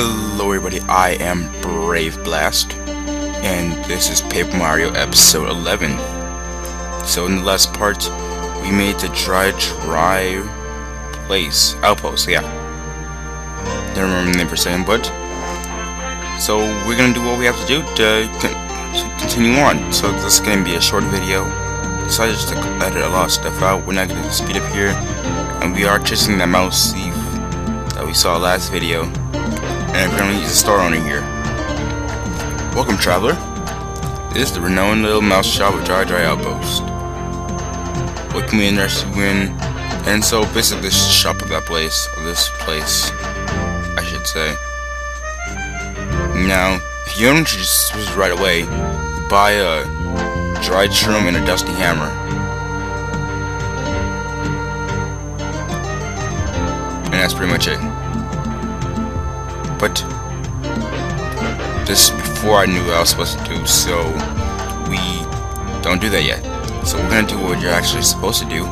Hello everybody, I am Brave Blast, and this is Paper Mario episode 11. So in the last part, we made the dry dry place, outpost, yeah. Don't remember the name for a second, but... So we're gonna do what we have to do to, to continue on. So this is gonna be a short video. Decided just to edit a lot of stuff out. We're not gonna speed up here. And we are chasing that mouse thief that we saw last video. And apparently he's a store owner here. Welcome, traveler. This is the renowned little mouse shop with Dry Dry Outpost. What can we interest you in? And so basically this shop of that place, or this place, I should say. Now, if you don't this right away, buy a dried shroom and a dusty hammer. And that's pretty much it. But this is before I knew what I was supposed to do, so we don't do that yet. So we're gonna do what you're actually supposed to do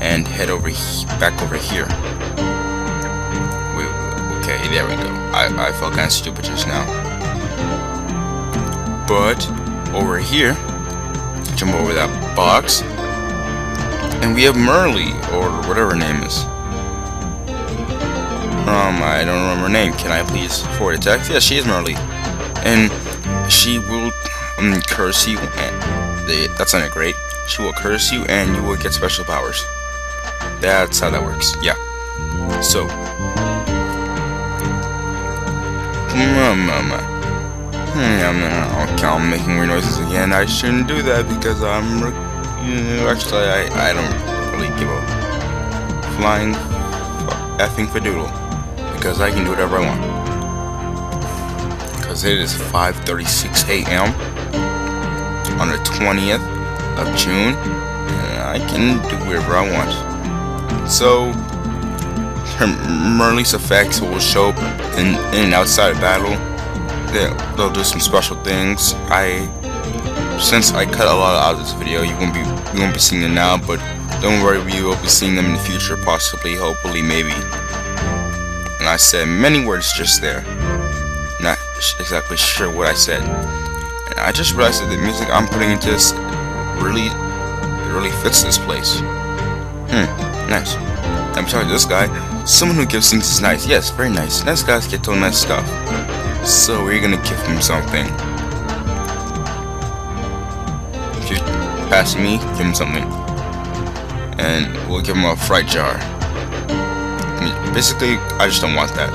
and head over back over here. Wait, okay, there we go. I, I felt kind of stupid just now. But over here, jump over that box, and we have Merlee or whatever her name is. Um, I don't remember her name. Can I please forward a text? Yes, she is Merlee. And she will um, curse you. And they, that's not great. She will curse you and you will get special powers. That's how that works. Yeah. So. Mama. Okay, I'm making weird noises again. I shouldn't do that because I'm. Actually, I, I don't really give a flying effing fadoodle because I can do whatever I want. Because it is 5:36 a.m. on the 20th of June, and I can do whatever I want. So, Merlee's effects will show up in, in and outside of battle. They'll, they'll do some special things. I, since I cut a lot out of this video, you won't be you won't be seeing them now, but don't worry, we will be seeing them in the future, possibly, hopefully, maybe and I said many words just there. Not exactly sure what I said. And I just realized that the music I'm putting into this really, really fits this place. Hmm, nice. I'm talking to this guy. Someone who gives things is nice. Yes, very nice. Nice guys get told nice stuff. So we're gonna give him something. If you pass me, give him something. And we'll give him a fright jar. Basically, I just don't want that.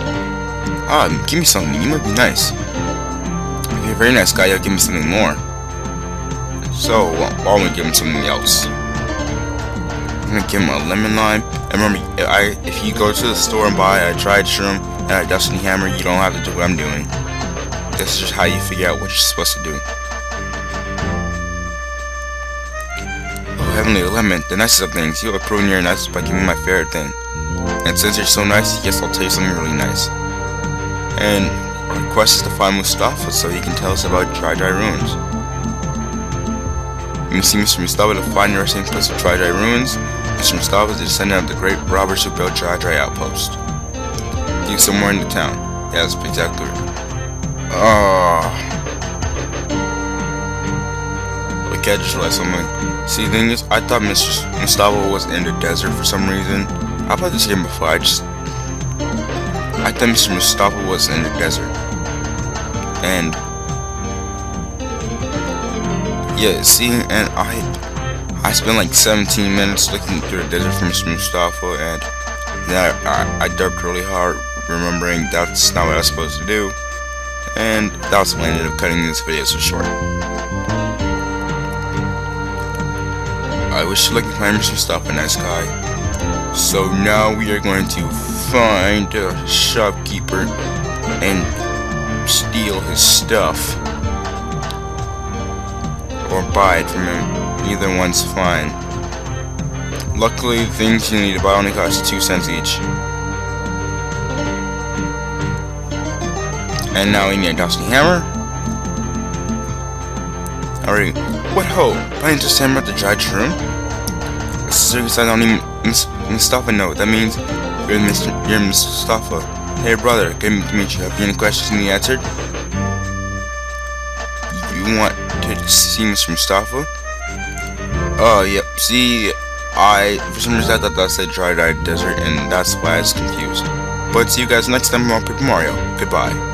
Ah, give me something. You might be nice. If you're a very nice guy, you'll give me something more. So, why don't we give him something else? I'm gonna give him a lemon lime. And remember, if, I, if you go to the store and buy a dried shroom and a dusty hammer, you don't have to do what I'm doing. This is just how you figure out what you're supposed to do. Oh, Heavenly Lemon, the nicest of things. You have you're nice by giving me my favorite thing. And since you're so nice, yes, I'll tell you something really nice. And our quest is to find Moustafa so he can tell us about Dry Dry Ruins. You see Mr. Moustafa to find your resting place of Dry Dry Ruins. Mr. Moustafa is the descendant of the great robbers who built Dry Dry Outpost. He's somewhere in the town. Yeah, that's exactly right. Oh. Okay, I just realized something. See, the thing is, I thought Mr. Moustafa was in the desert for some reason. I've played this game before, I just... I thought Mr. Moustafa was in the desert. And... Yeah, see, and I... I spent like 17 minutes looking through the desert for Mr. Moustafa, and then I, I, I really hard, remembering that's not what I was supposed to do. And that's why I ended up cutting this video so short. I wish you luck in finding Mr. Moustafa, nice guy. So now we are going to find the shopkeeper and steal his stuff. Or buy it from him. Either one's fine. Luckily, the things you need to buy only cost 2 cents each. And now we need a dusty hammer. Alright, what ho? Just hammer at the dry room? Is I don't even Moustafa note. That means you're Mr. You're Moustafa. Hey brother, good to meet you. Have you any questions need answered? You want to see Mr. Moustafa? Oh, yep. See, I, for some reason I thought that said Dry Dry Desert, and that's why I was confused. But see you guys next time on Paper Mario. Goodbye.